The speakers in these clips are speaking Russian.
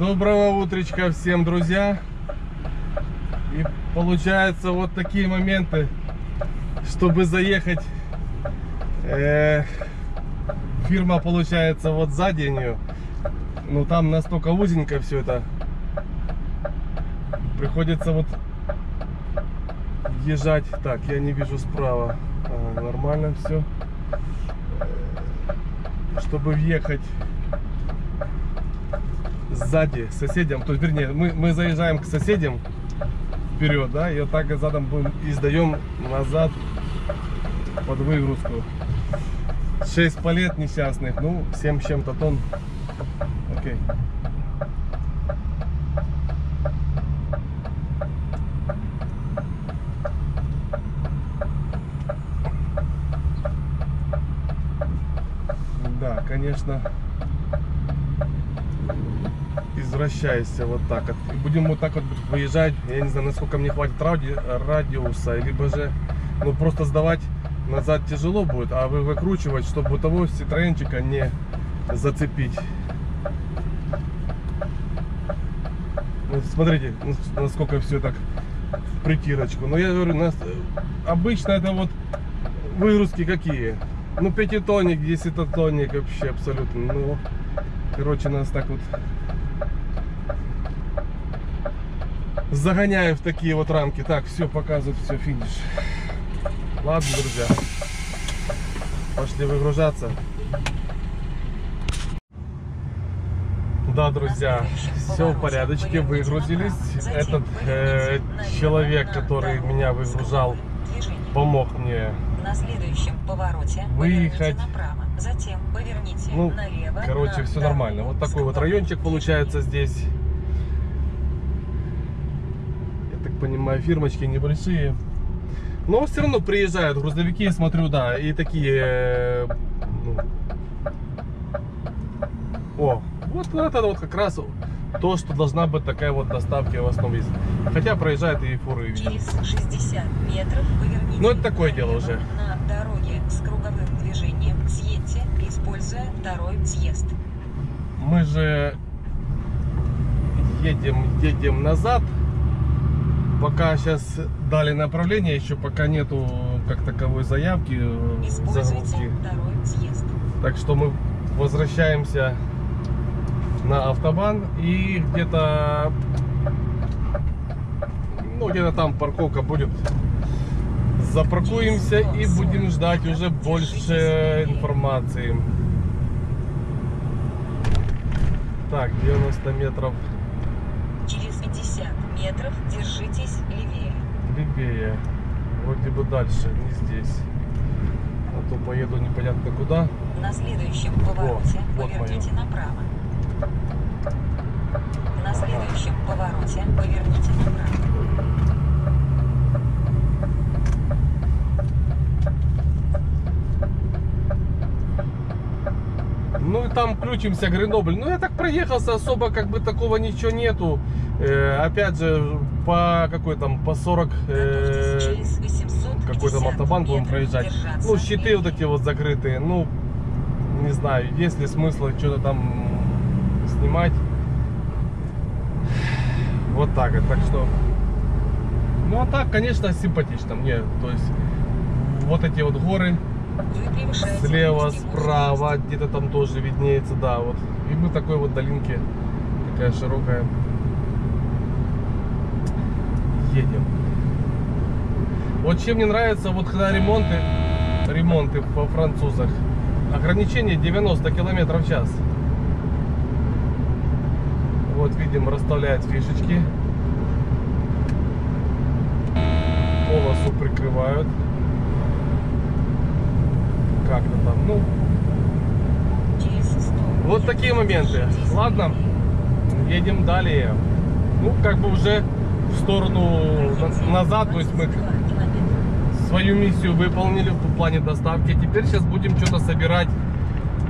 Доброго утречка всем, друзья. И получается вот такие моменты, чтобы заехать. э, фирма получается вот сзади нее. Ну там настолько узенько все это. Приходится вот езжать. Так, я не вижу справа. А, нормально все. Чтобы въехать сзади соседям, то есть, вернее, мы, мы заезжаем к соседям вперед, да, и вот так задом будем и назад под выгрузку. 6 палет несчастных, ну, 7 с чем-то тонн. Окей. Да, конечно, извращайся вот так вот. И будем вот так вот выезжать. Я не знаю, насколько мне хватит ради, радиуса, либо же ну просто сдавать назад тяжело будет, а вы выкручивать, чтобы того ситроенчика не зацепить. Вот смотрите, ну, насколько все так в притирочку. Но я говорю, нас обычно это вот выгрузки какие? Ну, пятитонник, десятитонник вообще абсолютно. Ну, короче, нас так вот загоняю в такие вот рамки. Так, все, показывает, все, финиш. Ладно, друзья. Пошли выгружаться. Да, друзья, все в порядочке, выгрузились. Этот э, человек, который меня выгружал, помог мне На следующем повороте Выехать. направо, затем поверните Ну, налево. короче, на все нормально. Вот такой вот райончик получается здесь. Я так понимаю, фирмочки небольшие. Но все равно приезжают грузовики, смотрю, да, и такие... ну, О, вот это вот как раз то, что должна быть такая вот доставка в основном есть. Хотя проезжают и фуры. Через 60 метров поверните Ну, это такое дело уже. На дороге с круговым движением съедьте, используя второй съезд. Мы же едем, едем назад. Пока сейчас дали направление, еще пока нету как таковой заявки э, загрузки. Так что мы возвращаемся на автобан и где-то ну где-то там парковка будет. Запаркуемся и будем ждать уже больше информации. Так 90 метров Через 50 метров держитесь левее. левее вроде бы дальше не здесь а то поеду непонятно куда На следующем повороте вот поверните направо. На следующем повороте поверните направо. Ну там включимся Гренобль. Ну я так проехался, особо как бы такого ничего нету. Э, опять же, по какой там, по 40 э, Через 850 какой там автобан будем проезжать. Ну, щиты вот эти вот закрытые. Ну, не знаю, есть ли смысл что-то там снимать. Вот так так что. Ну а так, конечно, симпатично мне. То есть, вот эти вот горы, Слева, справа, где-то там тоже виднеется, да, вот. И мы такой вот долинке, такая широкая. Едем. Вот чем мне нравится, вот когда ремонты, ремонты по французах, ограничение 90 километров в час. Вот видим, расставляют фишечки. Полосу прикрывают как-то там, ну, Через 100 вот такие моменты. Ладно, едем далее. Ну, как бы уже в сторону на- назад, то есть мы свою миссию выполнили в плане доставки. Теперь сейчас будем что-то собирать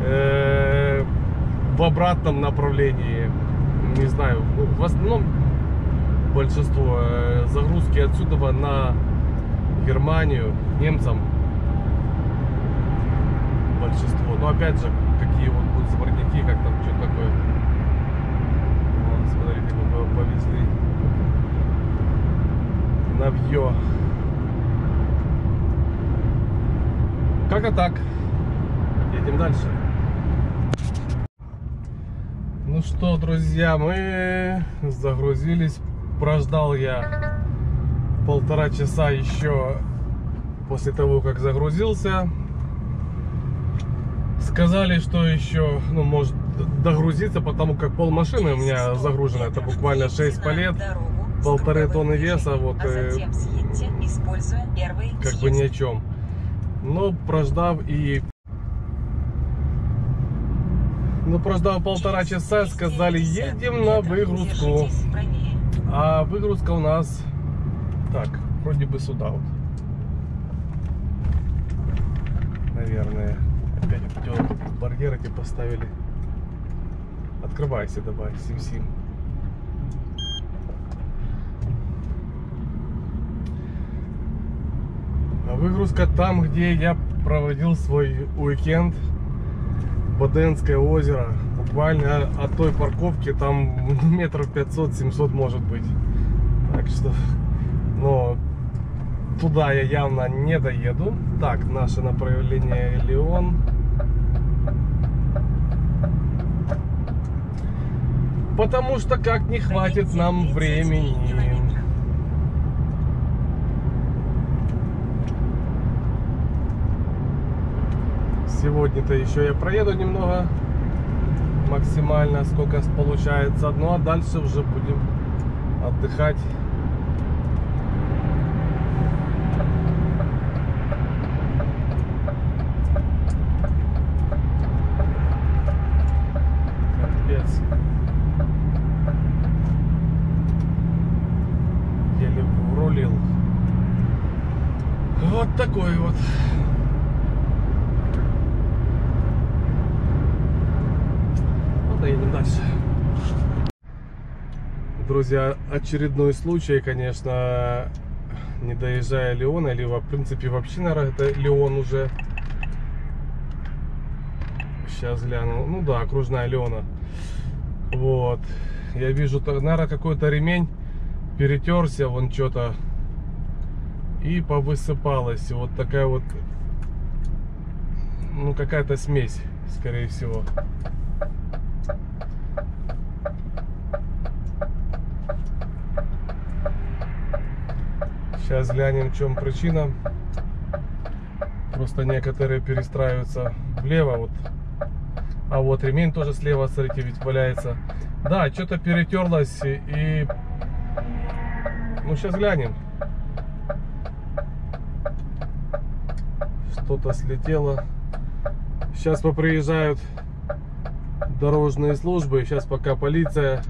э, в обратном направлении. Не знаю, ну, в основном большинство э, загрузки отсюда на Германию, немцам опять же, какие вот будут сборники, как там, что такое. Вон, смотрите, типа, как повезли. Навье. Как-то так. Едем дальше. Ну что, друзья, мы загрузились. Прождал я полтора часа еще после того, как загрузился. Сказали, что еще, ну, может догрузиться, потому как пол машины у меня загружено. Это буквально 6 палет, полторы тонны веса, вот, а э, затем первый как бы ни о чем. Но прождав и ну, прождав полтора часа, сказали, едем на выгрузку. А выгрузка у нас, так, вроде бы сюда вот. Наверное. Вот эти вот барьеры эти поставили. Открывайся давай, сим-сим. А выгрузка там, где я проводил свой уикенд. Боденское озеро. Буквально от той парковки там метров 500-700 может быть. Так что, но туда я явно не доеду. Так, наше направление Леон. Потому что как не хватит нам времени. Сегодня-то еще я проеду немного максимально, сколько получается. Ну а дальше уже будем отдыхать. Капец. Еле врулил. Вот такой вот. Ладно, едем дальше. Друзья, очередной случай, конечно, не доезжая Леона, либо, в принципе, вообще, наверное, это Леон уже. Сейчас гляну. Ну да, окружная Леона. Вот. Я вижу, наверное, какой-то ремень перетерся, вон что-то. И повысыпалось. Вот такая вот, ну, какая-то смесь, скорее всего. Сейчас глянем, в чем причина. Просто некоторые перестраиваются влево. Вот. А вот ремень тоже слева, смотрите, ведь валяется. Да, что-то перетерлось и... Ну, сейчас глянем. Что-то слетело. Сейчас поприезжают дорожные службы. Сейчас пока полиция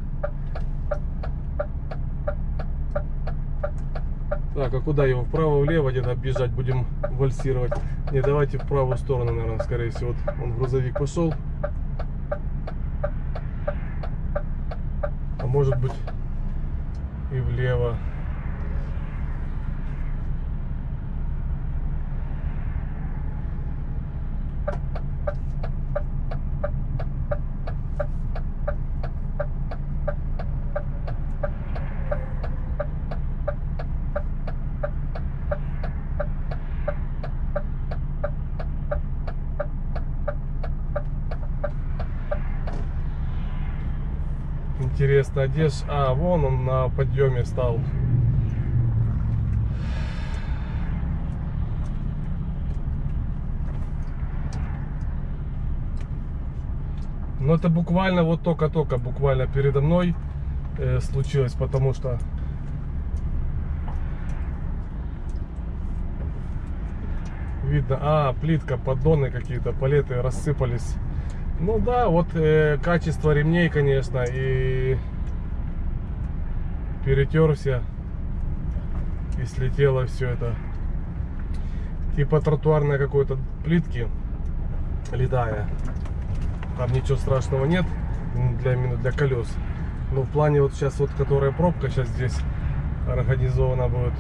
Так, а куда его? Вправо-влево где-то объезжать будем вальсировать. Не, давайте в правую сторону, наверное, скорее всего. Вот он грузовик пошел. Может быть и влево. Интересно, где. А, вон он на подъеме стал. Но это буквально вот только-только, буквально передо мной э, случилось, потому что видно, а, плитка, поддоны какие-то, палеты рассыпались. Ну да, вот э, качество ремней, конечно, и перетерся и слетело все это. Типа тротуарной какой-то плитки ледая. Там ничего страшного нет для, именно для колес. Но в плане вот сейчас вот, которая пробка сейчас здесь организована будет.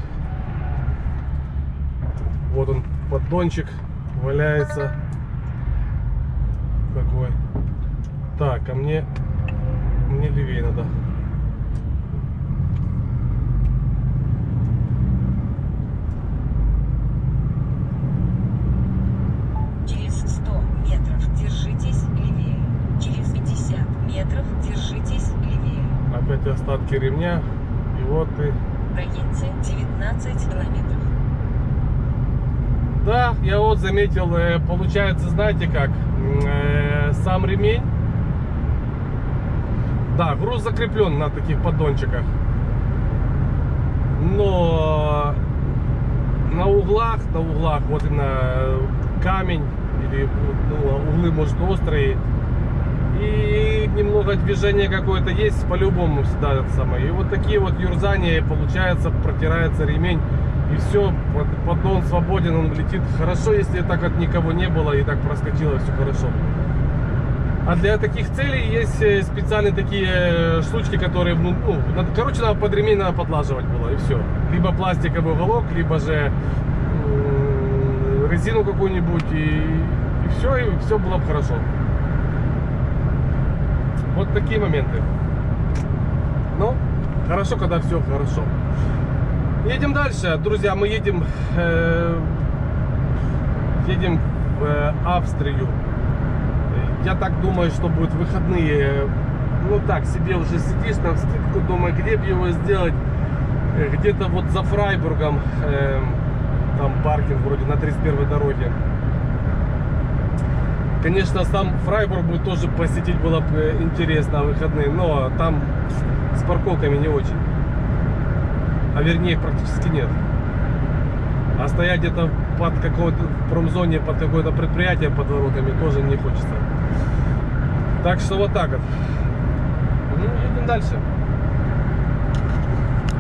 Вот он, поддончик валяется какой. Так, а мне, мне левее надо. Через сто метров, держитесь левее. Через пятьдесят метров, держитесь левее. Опять остатки ремня. И вот ты. Проедьте 19 километров. Да, я вот заметил, э, получается, знаете как, э, сам ремень, да, груз закреплен на таких поддончиках, но на углах, на углах, вот именно э, камень или ну, углы, может, острые, и немного движения какое-то есть, по-любому всегда это самое. И вот такие вот юрзания, получается, протирается ремень, и все, поддон свободен, он летит хорошо, если так от никого не было и так проскочило, все хорошо. А для таких целей есть э, специальные такие э, штучки, которые, ну, ну, надо- короче, надо под ремень надо подлаживать было, и все. Либо пластиковый уголок, либо же резину какую-нибудь, и, все, и все было бы хорошо. Вот такие моменты. Ну, хорошо, когда все хорошо. Едем дальше, друзья. Мы едем, э, едем в э, Австрию. Я так думаю, что будут выходные. Ну так, себе уже сидишь на скидку, думаю, где бы его сделать. Э, Где-то вот за Фрайбургом, э, там паркинг вроде на 31 дороге. Конечно, сам Фрайбург будет тоже посетить было бы э, интересно выходные, но там с парковками не очень. А вернее их практически нет. А стоять где-то под какой-то промзоне, под какое-то предприятие под воротами тоже не хочется. Так что вот так вот. Ну, едем дальше.